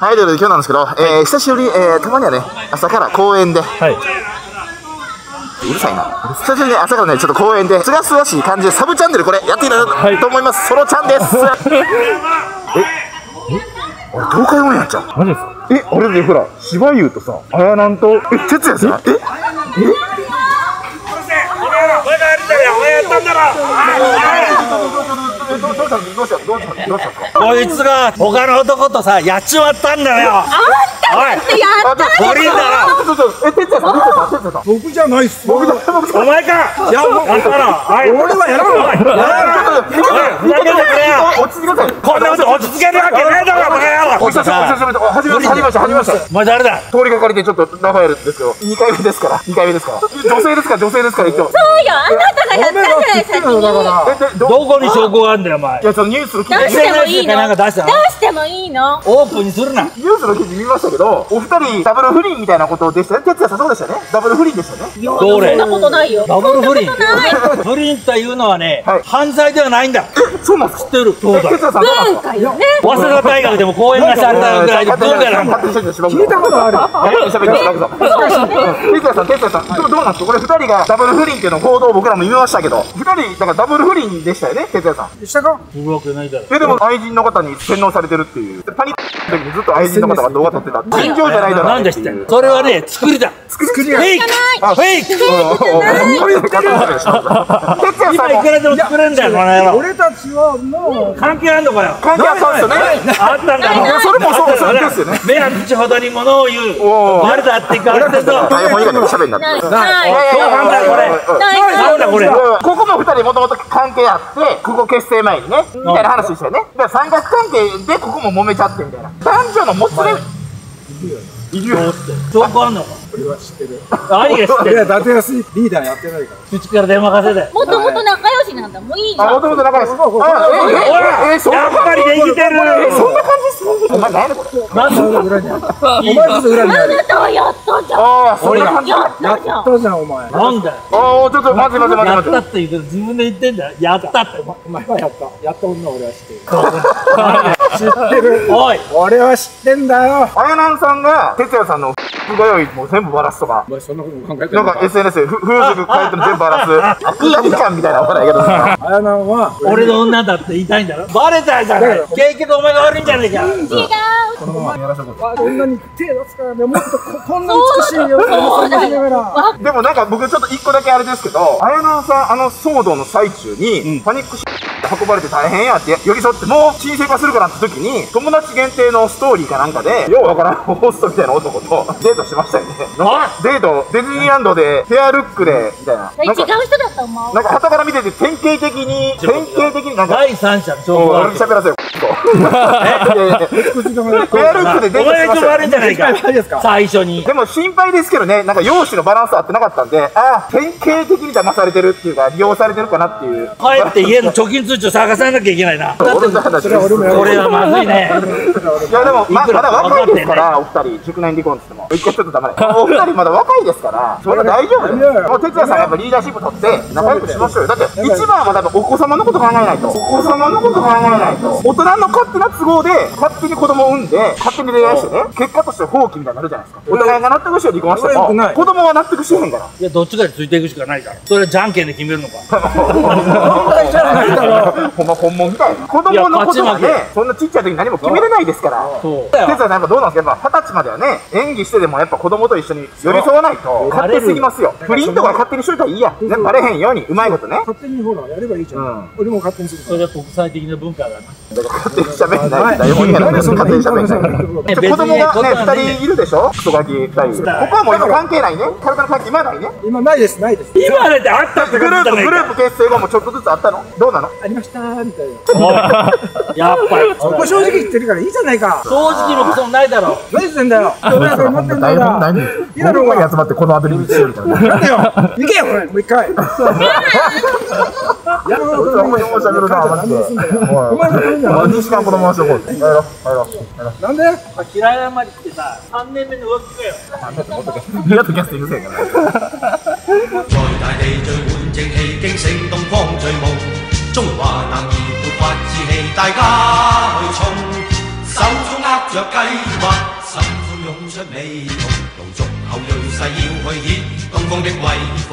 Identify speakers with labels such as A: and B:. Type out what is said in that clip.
A: はい、ということで今日なんですけど、えー、久しぶり、えー、たまにはね、朝から公園で、
B: はい。
A: うるさいな。久しぶりに朝からね、ちょっと公園で、すがすがしい感じで、サブチャンネルこれ、やっていただきたいと思います。ソロちゃんです。え、え、あれ、東海オンエアちゃん。
B: マジですか？
A: え、あれでほら、芝優とさ、あやなんと、え、哲也さん？ええ？どうどうしたどうしたどうしたどうしたんですか
B: こいつが他の男とさ、やっちまったんだよ。
A: あ、ちょ、
B: 悪いんだろ。
A: ちょ、ちょ、え、哲也さん、哲也さん、哲也さん。
C: 僕じゃないっす。
A: 僕じゃ、僕じゃ
B: お前か。やったら、はい。
C: 俺はやらない。
A: 落ち着いて。
B: こんなこと落ち着けるわけねえだろ。
A: お久しぶり、お久しぶり、お始めました、始めました、始めました。
B: お前誰だ。
A: 通りがかりでちょっとラファエルですけど、2回目ですから、2回目ですから。女性ですから、女性ですから、一応。
D: そうよ、あなたがやったじゃない、先に。
A: ど、
B: どこに証拠があるんだよ、お前
A: い。や、そのニュースの記
D: 出
A: 事、
D: してもいいの
B: なんか出
D: てもいいの
B: オープンにするな。
A: ニュースの記事見ましたけど、お二人ダブル不倫みたいなことでしたね。哲也さんそうでしたね。ダブル不倫でしたね。
B: どれ？
D: そんなことないよ。
B: ダブル不倫
D: そんなことない。
B: 不倫というのはね
A: はい、
B: 犯罪ではないんだ。
A: そうなんですか？
B: 知ってる。そうだ？
A: 哲。也さんどうなんですか？
D: 文化よね。
B: 早稲田大学でも講演がされたぐらいで文化なんだ。
A: 聞いたことある。勝手に喋ってください。哲也さん、哲也さん、どうどうなんですか？これ二人がダブル不倫っていうの報道僕らも見ましたけど、二人、だからダブル不倫でしたよね、哲也さん。
C: したか？
B: するわけないだろ。
A: え、でも愛人の方に洗脳されてるるっていう。パニ時にずっと愛人の方が動画撮ってた。尋常じゃないだろう
B: なんで知ってんのそれはね、作りだ。
C: 作りが
B: フェイクフェイク今いくらでも作れるんだよ、この野郎。
C: 俺たちはもう
B: 関係あんのかよ。
A: 関係あったんですよね。
B: あったんだもん。
A: それもそうですよね
B: 目は口ほどに物を言う。誰だって言われてるぞ。
A: 台本以外でも喋りになってる。
D: な
B: んだよ、これ。
D: な
B: んだ、これ。
A: ここも二人もともと関係あって、ここ結成前にね、みたいな話でしたよね。だから三角関係でここも揉めちゃってみたいな。男女のもつれ、いるよ。
B: 証拠あんのか
C: 俺は知ってる。
B: 何が知って
C: いや、
B: る
C: 伊達安リーダーやってないから。
B: 口から電話かせて。
D: もともと仲良しなんだ。もういいじ
A: あ、
D: ゃん。
A: もともと仲良し。あ、え、え、え、え、そんな
B: やっぱりできて
A: そんな感じっすかお前何これ。
B: なんで
C: 裏にある。お前こそ裏にあ
D: あ
C: る。
D: なたはやったじゃん。
A: ああ、そんな感じ。あ
D: やったじゃん。
C: そうじゃん、お前。
B: なんだよ。
A: あ、ちょっと待って待って待
B: や
A: って。
B: ってたって言うけど自分で言ってんだよ。やったって。
C: お前はやった。やった女は俺は知ってる。知ってる。
B: おい。
C: 俺は知ってんだよ。
A: あやなんさんが、哲也さんの服が用意もう全部バラすとか。
C: お前そんなこと考えて
A: なんか SNS でふ風俗書いてるの全部バラす。空気感みたいなほらやけど。
C: あやなんは、
B: 俺の女だって言いたいんだろバレたじゃない結局お前が悪いんじゃねえか
D: 違う。
C: 女に手出すからね、もっとここんな美しいよ。
A: でもなんか僕ちょっと一個だけあれですけど、あやなんさんあの騒動の最中に、パニック運ばれて大変やって寄り添ってもう沈静化するからって時に友達限定のストーリーかなんかでようわからんホストみたいな男とデートしましたよね。デートディズニーランドでヘアルックでみたいな。
D: 違う
A: なんか
D: 人だと思う。
A: なんか旗から見てて典型的に典型的になんか
B: 第三者の証拠
A: もう
B: がある
A: 喋らせよ
B: 最初に
A: でも心配ですけどね、なんか容姿のバランス合ってなかったんで、ああ、典型的に騙されてるっていうか、利用されてるかなっていう。
B: 帰って家の貯金通帳探さなきゃいけないなこれはまずいね
A: いやでも、まだ若いですか
B: 分
A: ら、お二人、熟年離婚って言っても。一回ちょっと黙れ。お二人まだ若いですから、それは大丈夫だよ。もう哲也さんがやっぱリーダーシップ取って、仲良くしましょうよ。だって、一番はまだお子様のこと考えないと。お子様のこと考えないと。大人の勝手な都合で、勝手に子供を産んで、勝手に恋愛してね、結果として放棄みたいになるじゃないですか。お互いが納得して離婚しても、子供は納得してへんから。
B: いやどっちかについていくしかないからそれはじゃんけんで決めるのか
A: 問題じゃないだろ。ほんま本物みたいな。子供のことはね、そんなちっちゃい時に何も決めれないですから。
B: そう
A: 哲也さんやっぱどうなんですか？やっぱ二十歳まではね、演技してでもやっぱ子供と一緒に寄り添わないと、勝手すぎますよ。不倫とか勝手にしといたらいいや。ね、バレへんように、うまいことね。
C: 勝手にほら、やればいいじゃ
A: うん
C: ん。俺も勝手にするか
B: それは国際的な文化だな
A: だから勝手に喋んない。台本やらない勝手に喋んない。子供がね、二人いるでしょ？クソガキ二人。ここはもう今関係ないね。体の関係今ないね。
C: 今ないです、ないです。
B: 今だってあったって
A: グループ、グループ結成後もちょっとずつあったの？どうなの？
C: ありましたみたいな。
B: やっぱり
C: そこ正直言ってるからいいじゃないか。
B: 正直のこともないだろ
C: 何してんだよ。俺それ持ってんだよ。いいだろうが。
A: 集まってこのアドリブしてるから。
C: なんだよ。行けよ、これ。もう一回。やろう
A: ほんまに面白いな、マジで。
C: お前も来るんだよ。
A: 2時間このまましとこう。帰ろう、帰ろう。
C: なんで
B: 平山りってさ3年目の浮気かよ
A: やっとキャスティングせえから。
E: 在大地最滿正氣，驚醒東方最夢。中華男兒勃發志氣，大家去衝！手中握着計劃，心中湧出美夢，龍族後鋭勢要去顯東方的威風。